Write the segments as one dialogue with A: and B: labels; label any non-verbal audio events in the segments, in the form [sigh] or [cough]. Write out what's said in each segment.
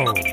A: Oh.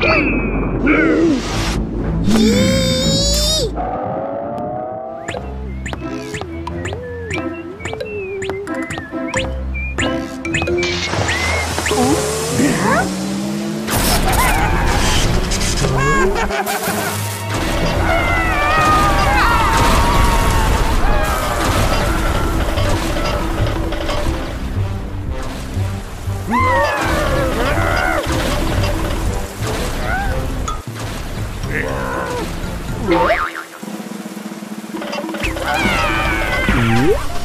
A: Ha ha ha! Ooh.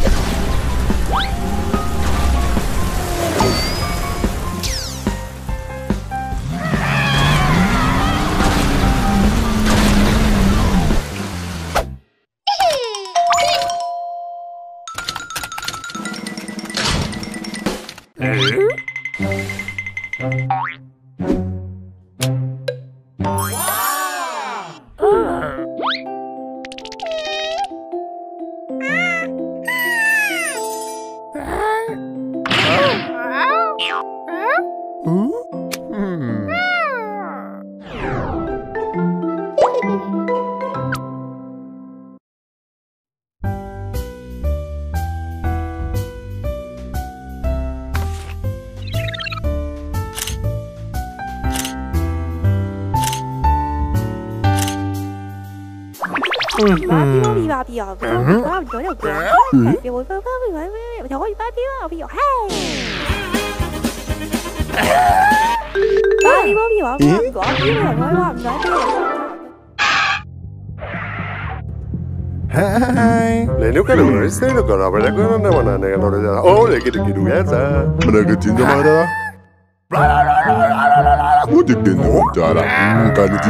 B: 내뉴카 노래 세는 거나 벌레 그런 데 만나 내가 노래잖아. 어, 내게 듣기 누구야자. 내가
C: 그 진짜 말아. 라라라라라라라라. 어디 있겠노? 자라. 음, 가니지.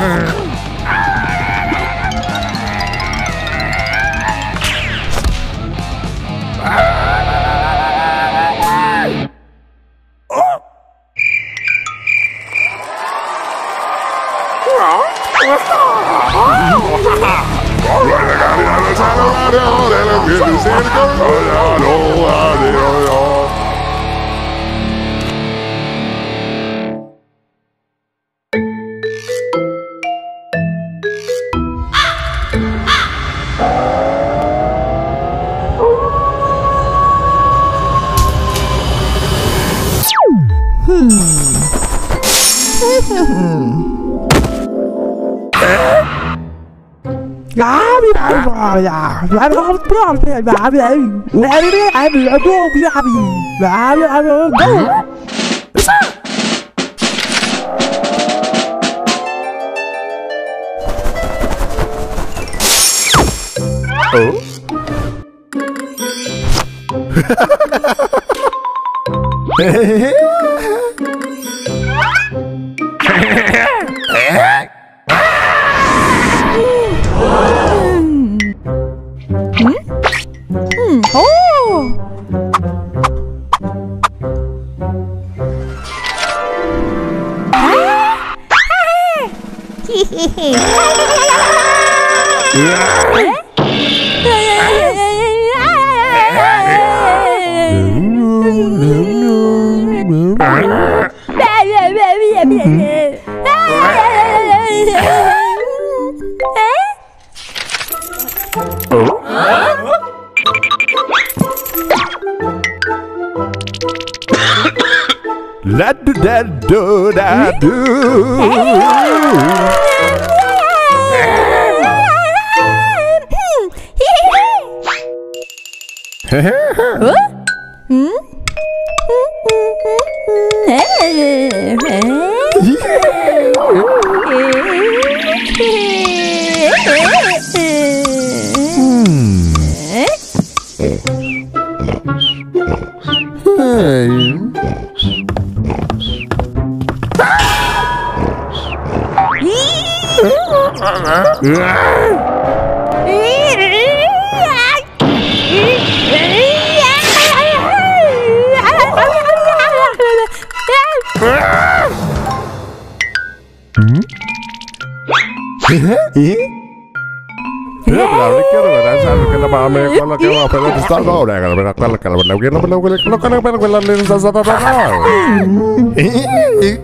B: Grrrr.
D: عامل عامل عامل عامل عامل عامل عامل عامل عامل عامل عامل
B: Oh. Hehehe La do da do da do. Ah! ¿Eh?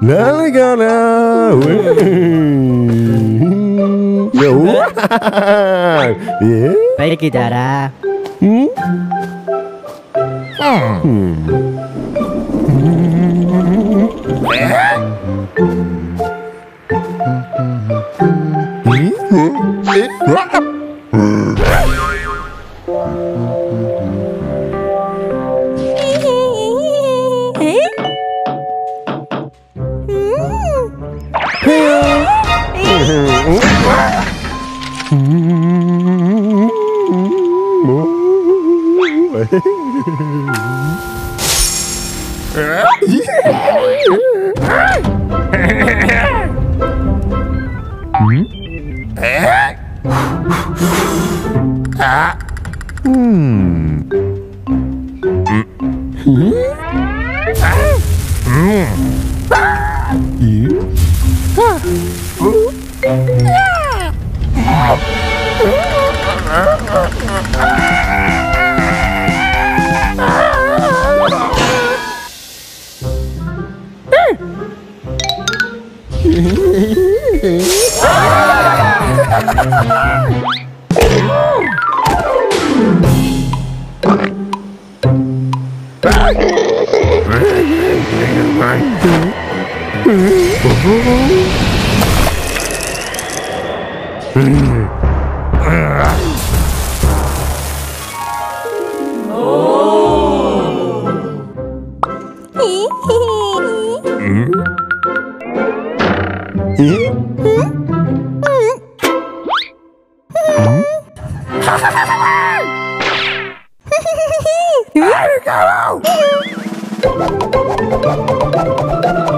B: Lá, lá, lá. Eu. [laughs]
E: Vai que dará.
B: Hum? Ah. Hum. Hum? [laughs] Hmm. Ai, caralho! [laughs]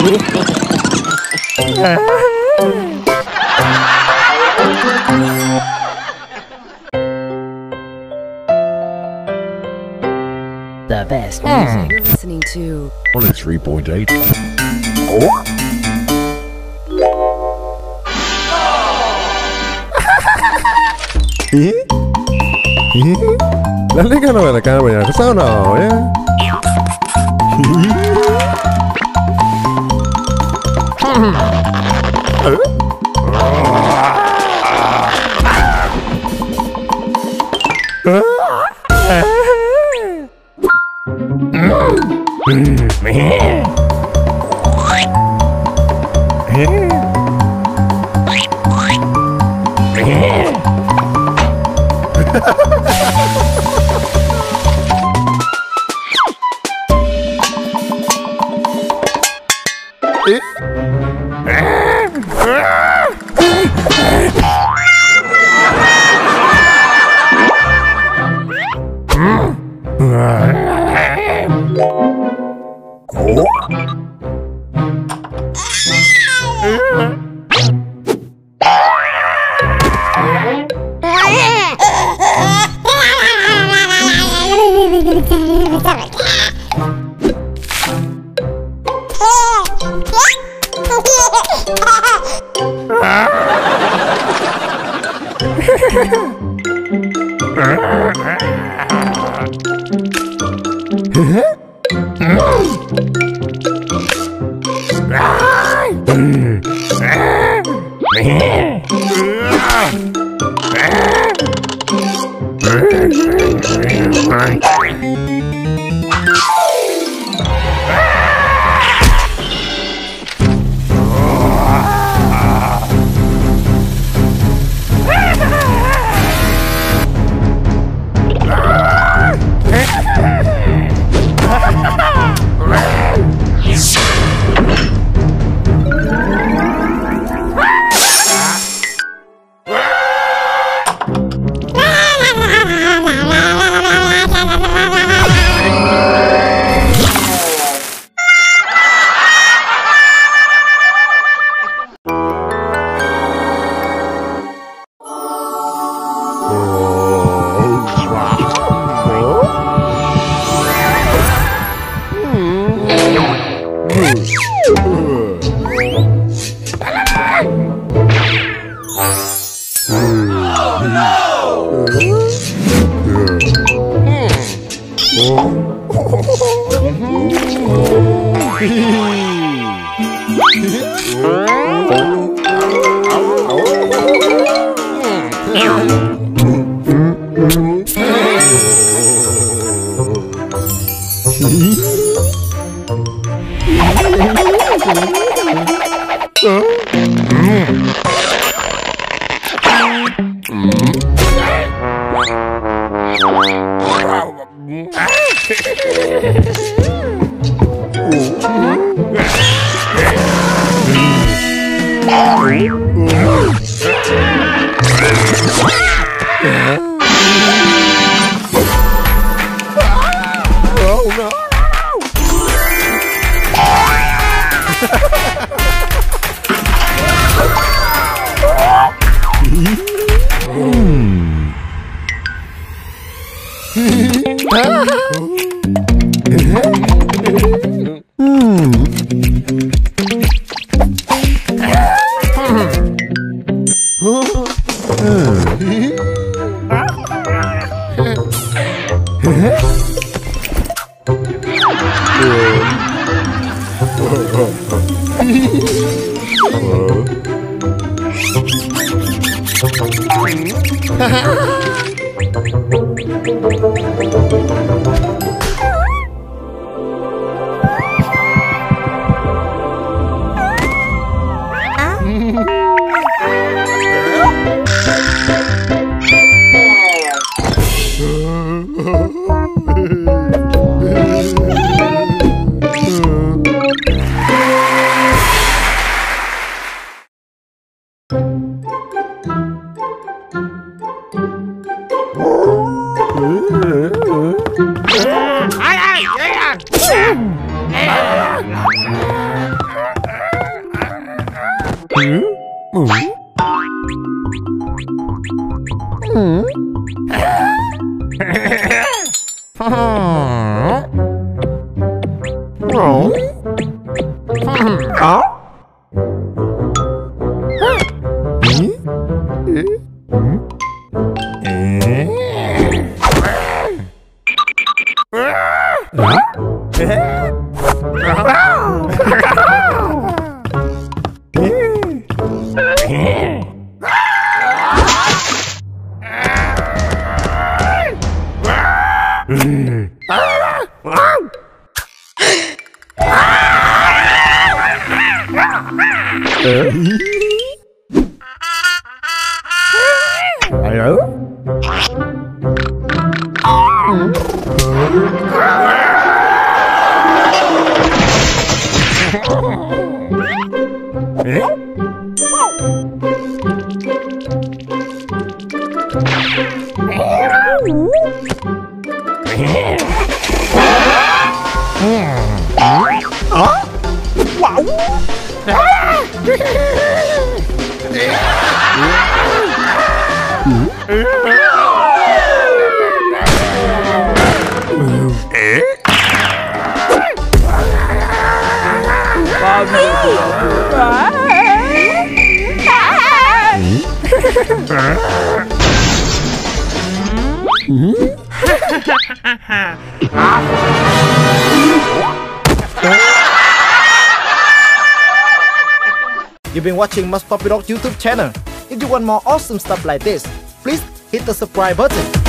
E: The best music. You're listening to
B: Only 3.8. Lalígalo de la cámara, ¿qué Mm-hmm. 음. 嘿 [laughs] 嘿 no? ¿Eh?
F: [laughs]
G: You've been watching Most Popular YouTube channel. If you want more awesome stuff like this, please hit the subscribe button